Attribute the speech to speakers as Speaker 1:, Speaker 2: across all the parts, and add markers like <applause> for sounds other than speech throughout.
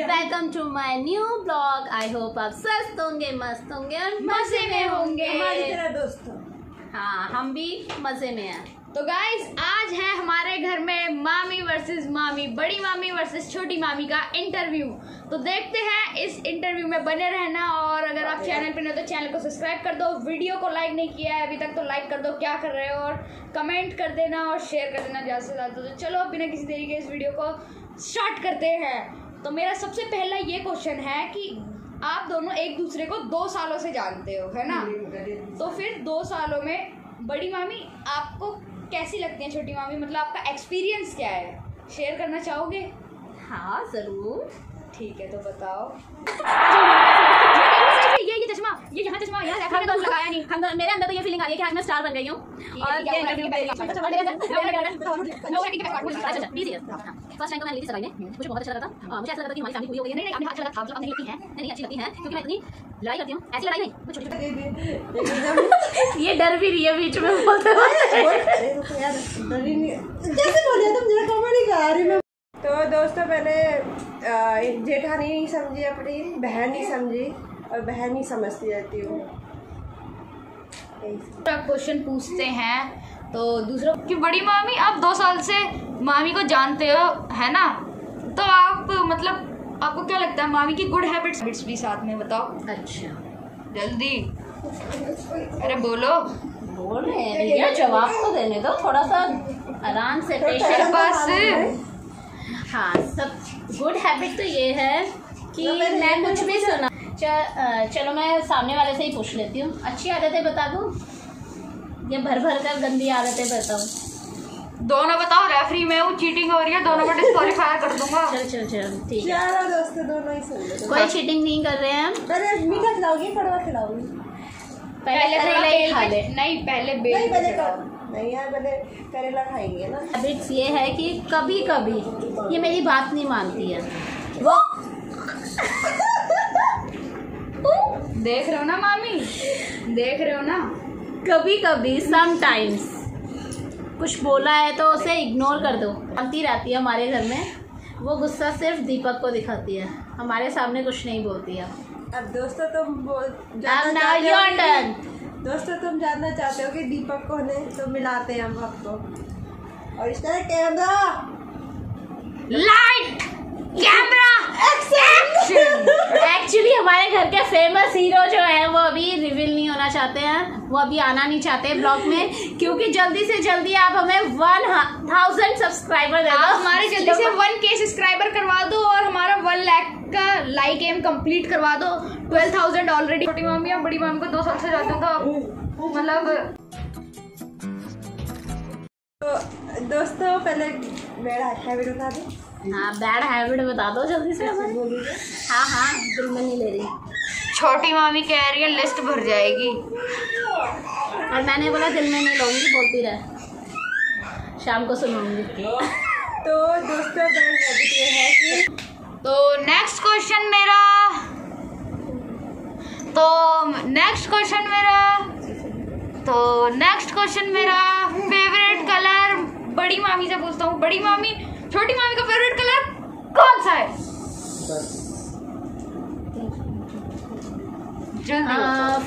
Speaker 1: Welcome to my new blog I hope आप स्वस्थ होंगे मस्त होंगे और मज़े में होंगे।
Speaker 2: हमारी तरह दोस्तों।
Speaker 1: हाँ हम भी मज़े में हैं।
Speaker 3: तो गाइस आज है हमारे घर में मामी वर्सेस मामी बड़ी मामी वर्सेस छोटी मामी का इंटरव्यू तो देखते हैं इस इंटरव्यू में बने रहना और अगर आप चैनल पे नए तो चैनल को सब्सक्राइब कर दो। वीडियो को लाइक नहीं किया है अभी तक तो लाइक कर दो। क्या कर रहे हो? और कमेंट कर देना और शेयर कर देना ज़्यादा से ज़्यादा। तो चलो बिना किसी तरीके इस वीडियो को स्टार्ट करते हैं। तो मेरा सबसे पहला ये क्वेश्चन है कि आप दोनों एक दूसरे को दो सालों से जानते हो है ना? तो फिर दो सालों में बड़ी मामी आपको कैसी लगती है छोटी मामी? मतलब आपका एक्सपीरियंस क्या है? शेयर करना चाहोगे?
Speaker 1: हाँ ज़रूर।
Speaker 3: ठीक है तो बताओ। <laughs> चश्मा ये यहाँ चश्मा
Speaker 1: तो लगाया नहीं। हम तो- मेरे अंदर तो ये फीलिंग आ रही है कि आज मैं स्टार बन गई हूँ। और ये हूँ। अच्छा अच्छा है। फ़र्स्ट टाइम तो मैंने ली थी सगाई में मुझे बहुत अच्छा लगा था। मुझे ऐसा लगा कि हमारी फैमिली पूरी हो गई। है नहीं नहीं अच्छा लगा था। आप नहीं लगती है नहीं नहीं अच्छी लगती है क्योंकि मैं इतनी लड़ाई करती हूँ। ऐसी लड़ाई नहीं मैं छोटी छोटी <laughs> ये डर भी रही है बीच में बोलते <laughs>
Speaker 2: कैसे बोलिए तुम? जरा कॉमेडी करा रही मैं। तो दोस्तों मैंने एक जेठानी नहीं समझी अपनी बहन नहीं समझी। और बहन ही समझती रहती हूँ
Speaker 3: क्वेश्चन पूछते हैं तो दूसरा कि बड़ी मामी आप दो साल से मामी को जानते हो है ना? तो आप मतलब आपको क्या लगता है मामी की गुड हैबिट्स हैबिट्स भी साथ में बताओ।
Speaker 1: अच्छा।
Speaker 3: जल्दी। अरे बोलो।
Speaker 1: बोल रहे हैं भैया जवाब तो देने दो थोड़ा सा आराम से पेशेंस
Speaker 3: पास।
Speaker 1: हाँ सब गुड हैबिट तो ये है कि मैं कुछ भी सुना चलो मैं सामने वाले से ही पूछ लेती हूँ। अच्छी आदतें बता दूँ? या भर भर कर गंदी आदतें बताऊँ?
Speaker 3: दोनों बताओ रेफरी में हूँ चीटिंग हो रही है दोनों को डिस्क्वालीफाई कर दूँगा।
Speaker 1: चल चल चल ठीक है।
Speaker 2: चारों दोस्तों दोनों ही सुन लो
Speaker 1: कोई चीटिंग नहीं कर रहे हैं हम।
Speaker 2: पहले मीठा खिलाओगी कड़वा खिलाओगी
Speaker 1: पहले करेला ही खा ले।
Speaker 3: नहीं पहले बेल नहीं
Speaker 2: पहले
Speaker 3: के
Speaker 2: नहीं यार पहले करेला खाएँगे ना।
Speaker 1: हैबिट्स ये है कि कभी कभी ये मेरी बात नहीं मानती है।
Speaker 2: वो
Speaker 3: देख रहे हो ना मामी? देख रहे हो ना?
Speaker 1: कभी कभी समटाइम्स कुछ बोला है तो उसे इग्नोर कर दो। आती रहती है हमारे घर में। वो गुस्सा सिर्फ़ दीपक को दिखाती है। हमारे सामने कुछ नहीं बोलती है।
Speaker 2: अब दोस्तों तुम बोल जानना चाहते हो कि- दोस्तों तुम जानना चाहते हो कि दीपक कौन है तो मिलाते हैं हम आपको। और इस तरह कैमरा
Speaker 3: लाइट कैमरा
Speaker 1: एक्चुअली हमारे घर के फ़ेमस हीरो जो है वो अभी रिवील नहीं होना चाहते हैं। वो अभी आना नहीं चाहते ब्लॉग में क्योंकि जल्दी से जल्दी आप हमें वन थाउज़ेंड सब्सक्राइबर दे
Speaker 3: आप
Speaker 1: दो
Speaker 3: हमारे जल्दी से वन के सब्सक्राइबर करवा दो और हमारा वन लाख का लाइक एम कंप्लीट करवा दो। ट्वेल्व थाउज़ेंड ऑलरेडी छोटी मामी और बड़ी मामी को दो साल से जाते हो तो मतलब
Speaker 2: तो दोस्तों पहले मेरा हैबिट बता दो।
Speaker 1: हाँ बैड हैबिट बता दो जल्दी से हाँ हाँ दिल में नहीं ले रही
Speaker 3: छोटी मामी कह रही है लिस्ट भर जाएगी।
Speaker 1: और मैंने बोला दिल में नहीं लूँगी बोलती रह। शाम को सुनाऊँगी। <laughs>
Speaker 2: तो दोस्तों ये है कि
Speaker 3: तो नेक्स्ट क्वेश्चन मेरा। तो नेक्स्ट क्वेश्चन मेरा। तो नेक्स्ट क्वेश्चन मेरा। फेवरेट कलर बड़ी मामी से पूछता हूँ। बड़ी मामी छोटी मामी का फेवरेट कलर कौन सा है?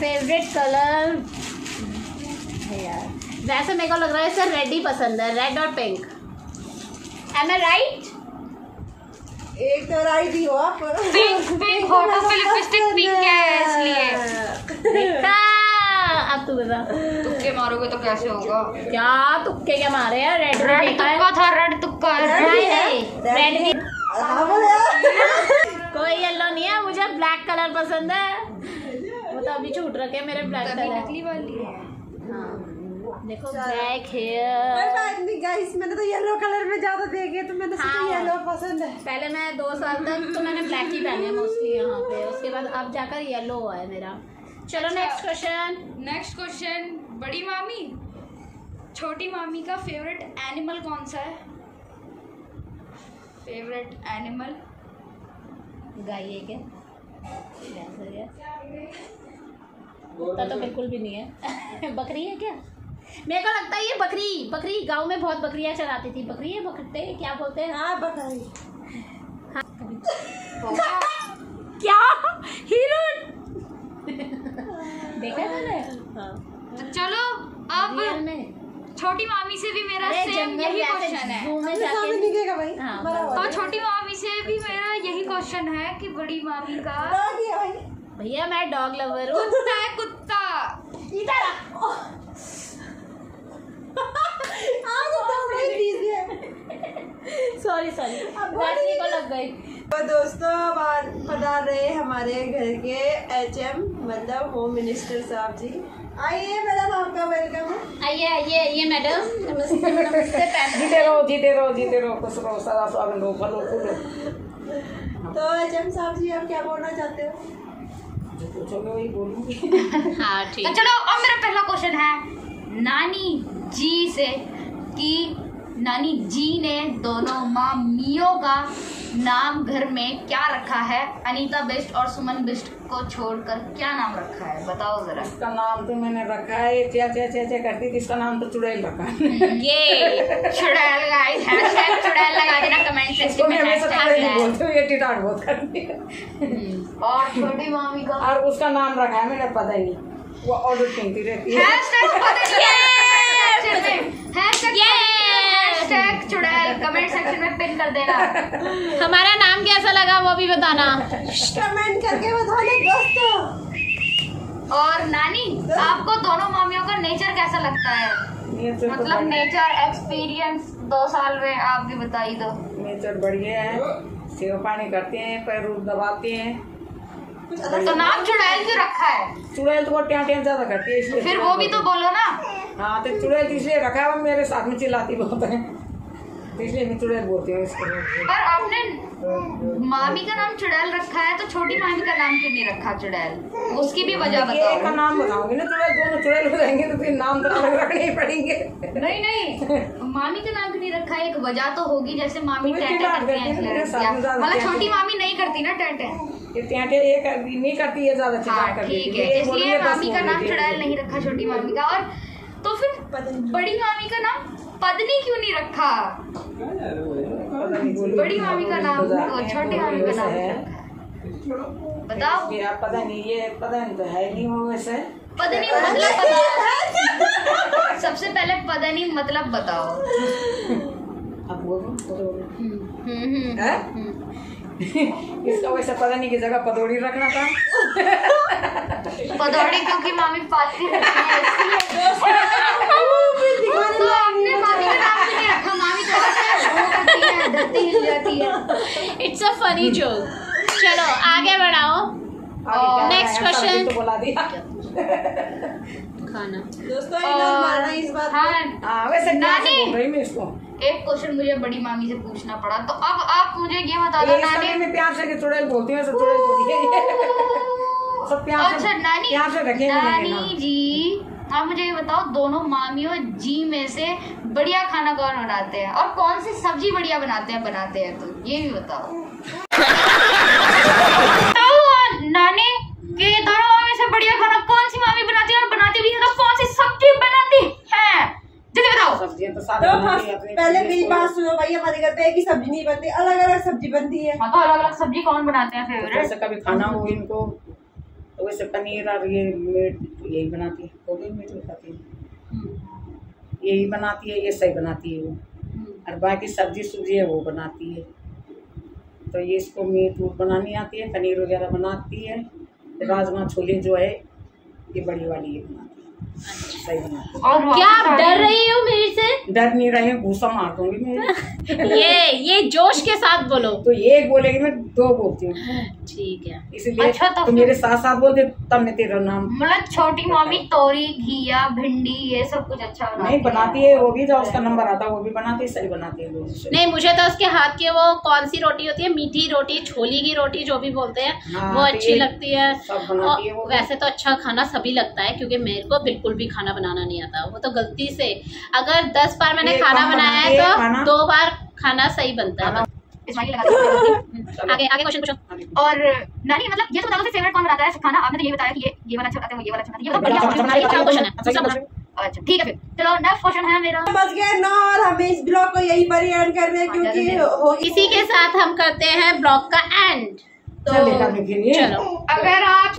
Speaker 1: फेवरेट कलर यार। वैसे मेरे को लग रहा है सर रेड ही पसंद है रेड और पिंक एम ए राइट
Speaker 2: एक तो राइट ही हो आप
Speaker 3: पिंक पिंक होठों पे लिपस्टिक पिंक है इसलिए।
Speaker 1: अब
Speaker 3: तुक्के मारोगे तो कैसे होगा?
Speaker 1: क्या तुक्के क्या मारे हैं? रेड
Speaker 3: रेड तुक्का था रेड तुक्का
Speaker 1: रेड। कोई येलो नहीं है मुझे ब्लैक कलर पसंद है। वो तो अभी छूट रखे हैं मेरे ब्लैक कलर
Speaker 3: नकली वाली है।
Speaker 1: हाँ। देखो ब्लैक हेयर
Speaker 2: गाइस मैंने तो येलो कलर में ज़्यादा देखे तो मैंने
Speaker 1: हाँ।
Speaker 2: येलो पसंद है।
Speaker 1: पहले मैं दो साल तक तो मैंने ब्लैक ही पहने मोस्टली यहाँ पे। उसके बाद अब जाकर येलो हुआ है मेरा। चलो नेक्स्ट क्वेश्चन
Speaker 3: नेक्स्ट क्वेश्चन बड़ी मामी? छोटी मामी का फेवरेट एनिमल कौन सा है? फेवरेट एनिमल
Speaker 1: गाय है क्या? है कुत्ता तो बिल्कुल भी नहीं है। <laughs> बकरी है क्या? मेरे को लगता है ये बकरी। बकरी गाँव में बहुत बकरियाँ चराती थी। बकरी है बकरते क्या बोलते हैं?
Speaker 2: हाँ बकरी। <laughs>
Speaker 1: क्या हीरो देखा मैंने
Speaker 2: हाँ
Speaker 3: तो चलो अब
Speaker 1: रियल में
Speaker 3: छोटी मामी से भी मेरा सेम यही क्वेश्चन है।
Speaker 1: zoo
Speaker 2: सामने दिखेगा भाई
Speaker 1: हाँ,
Speaker 3: तो छोटी मामी से भी मेरा यही क्वेश्चन है कि बड़ी मामी का
Speaker 2: डॉग भाई।
Speaker 1: भैया मैं डॉग लवर हूँ।
Speaker 3: कुत्ता है कुत्ता।
Speaker 1: इधर
Speaker 2: तो
Speaker 1: सॉरी सॉरी को लग गई।
Speaker 2: तो दोस्तों अब पधार रहे हमारे घर के एच एम मतलब होम मिनिस्टर साहब जी। आइए मैडम आपका वेलकम है
Speaker 1: आइए आइए आइए मैडम। नमस्ते नमस्ते <laughs>
Speaker 4: जीते रहो जीते रहो जीते रहो खुश रहो सदा स्वागत हो फलो फूलो
Speaker 2: तो एचएम साहब जी आप क्या बोलना चाहते हो?
Speaker 4: वही बोलूँगी। <laughs>
Speaker 1: हाँ
Speaker 3: तो चलो अब मेरा पहला क्वेश्चन है। नानी जी से कि नानी जी ने दोनों मामियों का नाम घर में क्या रखा है? अनीता बिस्ट और सुमन बिस्ट को छोड़कर क्या नाम रखा है? बताओ जरा।
Speaker 4: इसका नाम तो मैंने रखा है। क्या क्या क्या क्या करती थी इसका नाम तो चुड़ैल रखा है?
Speaker 1: ये
Speaker 3: चुड़ैल गाइस हैशटैग चुड़ैल लगा देना कमेंट सेक्शन में हैशटैग
Speaker 4: ही
Speaker 3: है
Speaker 4: बोलती हूँ ये टिटाट बहुत करती है।
Speaker 3: और छोटी मामी का?
Speaker 4: और उसका नाम रखा है मैंने पता ही नहीं। वो ऑर्डर सुनती रहती है।
Speaker 3: हैशटैग पता नहीं सेक्शन <laughs> में हैशटैग चुड़ैल कमेंट सेक्शन में पिन कर देना। <laughs>
Speaker 1: हमारा नाम कैसा लगा वो भी बताना।
Speaker 2: कमेंट करके बताने दोस्तों।
Speaker 3: और नानी आपको दोनों मामियों का नेचर कैसा लगता है?
Speaker 4: तो
Speaker 3: मतलब नेचर एक्सपीरियंस दो साल में आप भी बताइए दो।
Speaker 4: नेचर बढ़िया है। सेवा पानी करते हैं पैर रूप दबाते हैं।
Speaker 3: तो नाम चुड़ैल क्यों रखा है।
Speaker 4: चुड़ैल तो वो ट्या ट्या ज़्यादा करती है
Speaker 3: फिर वो भी तो बोलो ना।
Speaker 4: हाँ तो चुड़ैल तो इसलिए रखा है मेरे साथ में चिल्लाती बहुत है। इसलिए मैं चुड़ैल बोलती हूँ इसको
Speaker 3: पर आपने मामी का नाम चुड़ैल रखा है तो छोटी मामी का नाम क्यों नहीं रखा चुड़ैल? उसकी भी वजह
Speaker 4: देखिए, एक का नाम बताऊँगी ना चुड़ैल दोनों चुड़ैल हो जाएँगे तो फिर नाम तो अलग रखने ही पड़ेंगे।
Speaker 3: नहीं नहीं मामी का नाम क्यों नहीं रखा है? एक वजह तो होगी जैसे मामी टैटे करती हैं
Speaker 4: ज़्यादा
Speaker 3: मतलब छोटी मामी नहीं करती ना टैटे?
Speaker 4: ये ट्याटे एक नहीं करती है ज़्यादा
Speaker 3: हाँ ठीक है इसलिए मामी का नाम चुड़ैल नहीं रखा छोटी मामी का। और बड़ी मामी का नाम पदनी क्यों नहीं रखा?
Speaker 4: पता नहीं।
Speaker 3: बड़ी मामी का नाम और छोटी मामी का नाम। बताओ।
Speaker 4: पता नहीं ये पता नहीं तो है नहीं वो वैसे।
Speaker 3: पत्नी मतलब बताओ। सबसे पहले पत्नी मतलब बताओ।
Speaker 4: अब बोलो।
Speaker 3: हम्म, हम्म,
Speaker 4: हैं?
Speaker 3: हम्म।
Speaker 4: इसका वैसे पता नहीं की जगह पदौड़ी रखना था।
Speaker 3: पदौड़ी क्योंकि मामी पाती है इसलिए तो आपने मामी का नाम क्यों नहीं रखा मामी तो ऐसे वो करती है धरती हिल जाती है
Speaker 1: इट्स अ फनी जोक चलो आगे बढ़ाओ। नेक्स्ट.
Speaker 4: सब्ज़ी तो बुला दिया।
Speaker 1: खाना।
Speaker 2: दोस्तों मारना इस बात
Speaker 3: हाँ
Speaker 4: वैसे
Speaker 3: नानी।
Speaker 4: मैं इसको?
Speaker 3: एक क्वेश्चन मुझे बड़ी मामी से पूछना पड़ा। तो अब आप मुझे ये बता दो नानी।
Speaker 4: मैं प्यार से कि चुड़ैल बोलती हूँ बोलती है <laughs>
Speaker 3: अच्छा नानी
Speaker 4: प्यार से रखेंगे
Speaker 3: नानी जी आप मुझे ये बताओ दोनों मामियों जी में से बढ़िया खाना कौन बनाते हैं? और कौन सी सब्ज़ी बढ़िया बनाते हैं बनाते हैं तो ये भी बताओ नानी कि दोनों मामी से बढ़िया खाना कौन सी मामी बनाती है और बनाती भी है तो कौन सी सब्ज़ी बनाती है जल्दी बताओ
Speaker 4: सब्ज़ियाँ तो सारी
Speaker 2: तो
Speaker 4: बनाती है
Speaker 2: फ़र्स्ट
Speaker 4: अपनी
Speaker 2: पहले
Speaker 4: अपनी
Speaker 2: मेरी
Speaker 4: इसको-
Speaker 2: बात सुनो भाई हमारे घर पे एक ही सब्ज़ी नहीं बनती अलग बनती है।
Speaker 3: हाँ तो अलग अलग सब्ज़ी कौन बनाते हैं फेवरेट
Speaker 4: जैसे कभी खाना हो इनको तो वैसे पनीर और ये मीट यही बनाती है। वो भी मीट भी खाती है। यही बनाती है ये सही बनाती है वो। और बाकी सब्ज़ी सुब्जी है वो बनाती है। तो ये इसको मीट वूट बनानी आती है पनीर वगैरह बनाती है। राजमा छोले जो है ये बड़ी वाली ये बनाती है। सही बनाती है।
Speaker 3: और
Speaker 1: क्या आप डर रही हो मेरे से?
Speaker 4: है डर नहीं रहे घूसा मार दूँगी मैं। <laughs>
Speaker 1: ये ये जोश के साथ बोलो।
Speaker 4: तो ये एक बोलेगी मैं दो बोलती हूँ।
Speaker 1: ठीक है।
Speaker 4: इसलिए
Speaker 3: अच्छा, तो
Speaker 4: तो मेरे साथ साथ बोलते तब मैं तेरा नाम
Speaker 3: मतलब छोटी मामी तोरी घिया भिंडी ये सब कुछ अच्छा बनाती
Speaker 4: नहीं बनाती है वो भी जब उसका नंबर आता है वो भी बनाती है सही बनाती है
Speaker 1: नहीं मुझे तो उसके हाथ की वो कौन सी रोटी होती है मीठी रोटी छोली की रोटी जो भी बोलते हैं
Speaker 4: हाँ,
Speaker 1: वो
Speaker 4: तो
Speaker 1: अच्छी लगती है। वैसे तो अच्छा खाना सभी लगता है क्योंकि मेरे को बिल्कुल भी खाना बनाना नहीं आता वो तो गलती से। अगर दस बार मैंने खाना बनाया है तो दो बार खाना सही बनता है। <laughs> आगे आगे क्वेश्चन पूछो।
Speaker 3: और नानी मतलब ये तो बता दो फेवरेट कौन बनाता है? खाना आपने तो ये बताया कि ये ये वाला अच्छा बनाते हैं ये वाला अच्छा बनाते हैं। ये तो बढ़िया।
Speaker 4: अच्छा, अच्छा,
Speaker 3: है, अच्छा
Speaker 1: अच्छा,
Speaker 3: option है।
Speaker 1: अच्छा,
Speaker 4: अच्छा,
Speaker 1: अच्छा,
Speaker 3: अच्छा ठीक है फिर। चलो नेक्स्ट क्वेश्चन है मेरा।
Speaker 2: बच गए नौ और हमें इस ब्लॉग को यही पर एंड कर रहे हाँ, क्योंकि
Speaker 3: जल्दी से।
Speaker 2: होगी
Speaker 1: इसी के साथ हम करते हैं ब्लॉग का एंड
Speaker 4: ये
Speaker 1: चलो।
Speaker 3: अगर आप